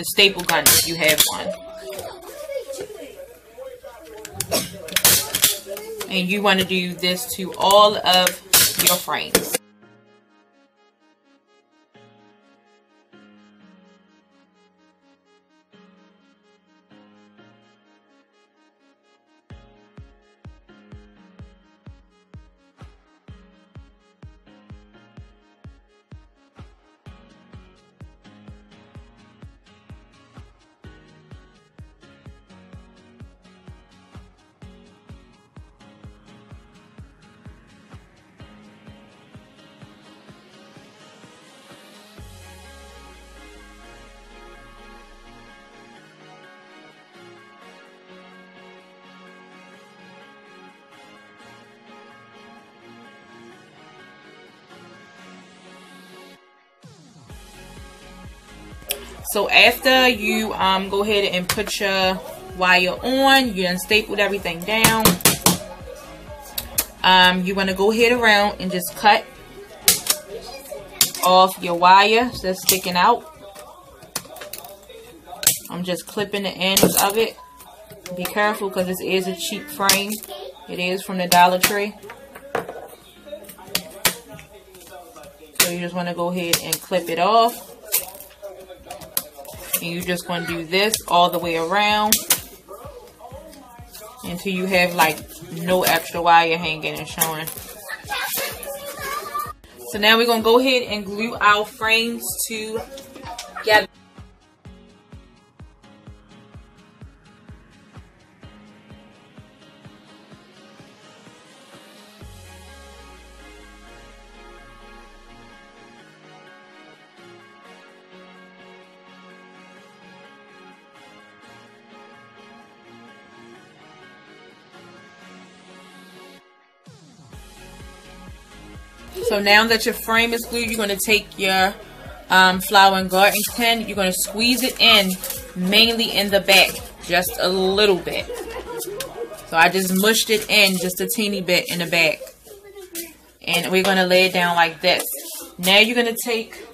the staple gun if you have one. And you want to do this to all of your frames. So after you um, go ahead and put your wire on, you done stapled everything down. Um, you want to go ahead around and just cut off your wire that's sticking out. I'm just clipping the ends of it. Be careful because this is a cheap frame. It is from the Dollar Tree. So you just want to go ahead and clip it off. And you're just going to do this all the way around until you have like no extra wire hanging and showing. So now we're going to go ahead and glue our frames together. So now that your frame is glued, you're going to take your um, flower and garden pen. You're going to squeeze it in, mainly in the back, just a little bit. So I just mushed it in just a teeny bit in the back. And we're going to lay it down like this. Now you're going to take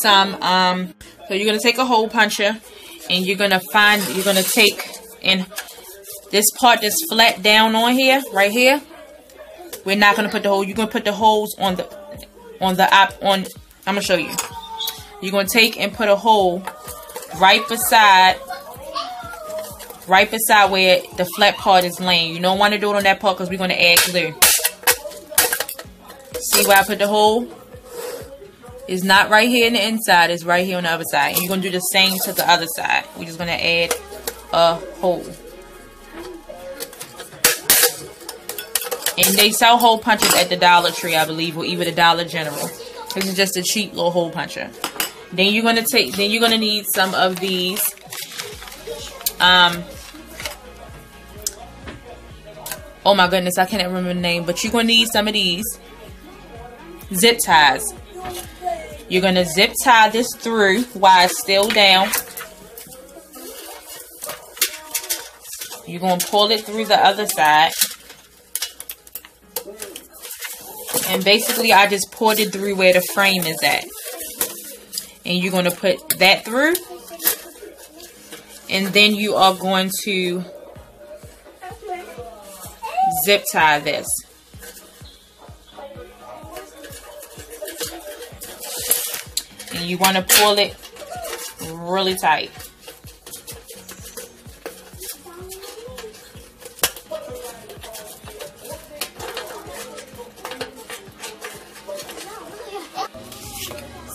some, um, so you're going to take a hole puncher and you're going to find, you're going to take and this part that's flat down on here, right here we're not gonna put the hole. You're gonna put the holes on the on the app on. I'm gonna show you. You're gonna take and put a hole right beside right beside where the flat part is laying. You don't want to do it on that part because we're gonna add glue. See where I put the hole? It's not right here in the inside. It's right here on the other side. And you're gonna do the same to the other side. We're just gonna add a hole. And they sell hole punches at the Dollar Tree, I believe, or even the Dollar General. This is just a cheap little hole puncher. Then you're gonna take. Then you're gonna need some of these. Um. Oh my goodness, I can't remember the name, but you're gonna need some of these zip ties. You're gonna zip tie this through while it's still down. You're gonna pull it through the other side. And basically, I just poured it through where the frame is at. And you're going to put that through. And then you are going to zip tie this. And you want to pull it really tight.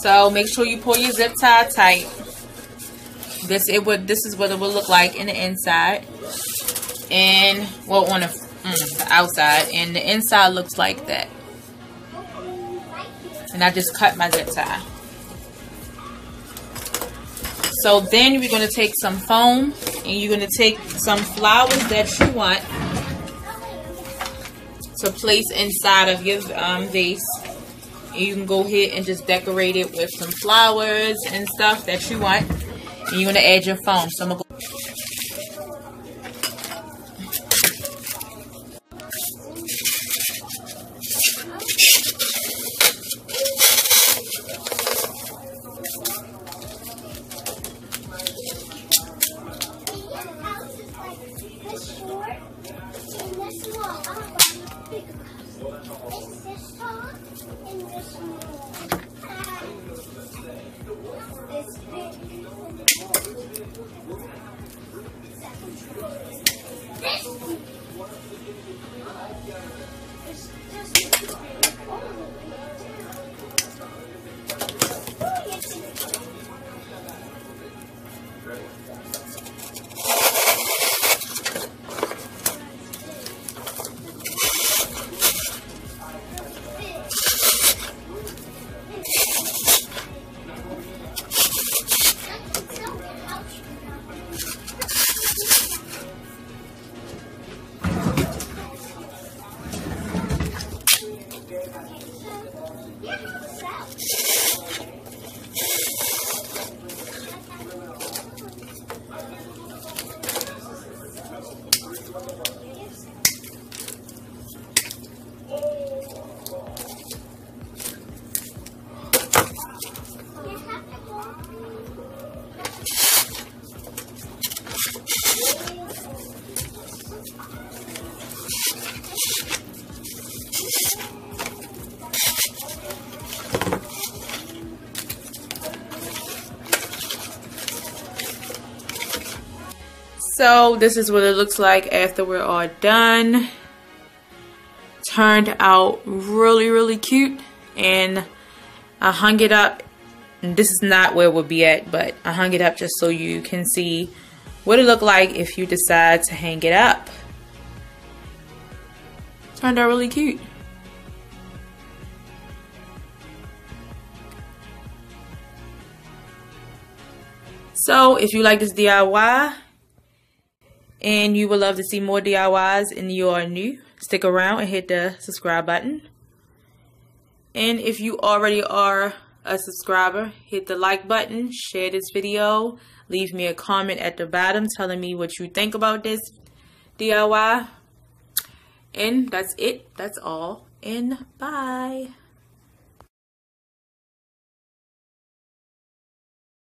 So make sure you pull your zip tie tight. This it would this is what it would look like in the inside. And well on the, mm, the outside. And the inside looks like that. And I just cut my zip tie. So then we're going to take some foam and you're going to take some flowers that you want to place inside of your um, vase you can go ahead and just decorate it with some flowers and stuff that you want. And you're going to add your foam. So I'm going to Christmas. So this is what it looks like after we're all done. Turned out really, really cute. And I hung it up. This is not where would be at, but I hung it up just so you can see what it looked like if you decide to hang it up. Turned out really cute. So if you like this DIY and you would love to see more DIYs and you are new, stick around and hit the subscribe button. And if you already are a subscriber, hit the like button, share this video, leave me a comment at the bottom telling me what you think about this DIY. And that's it. That's all. And bye.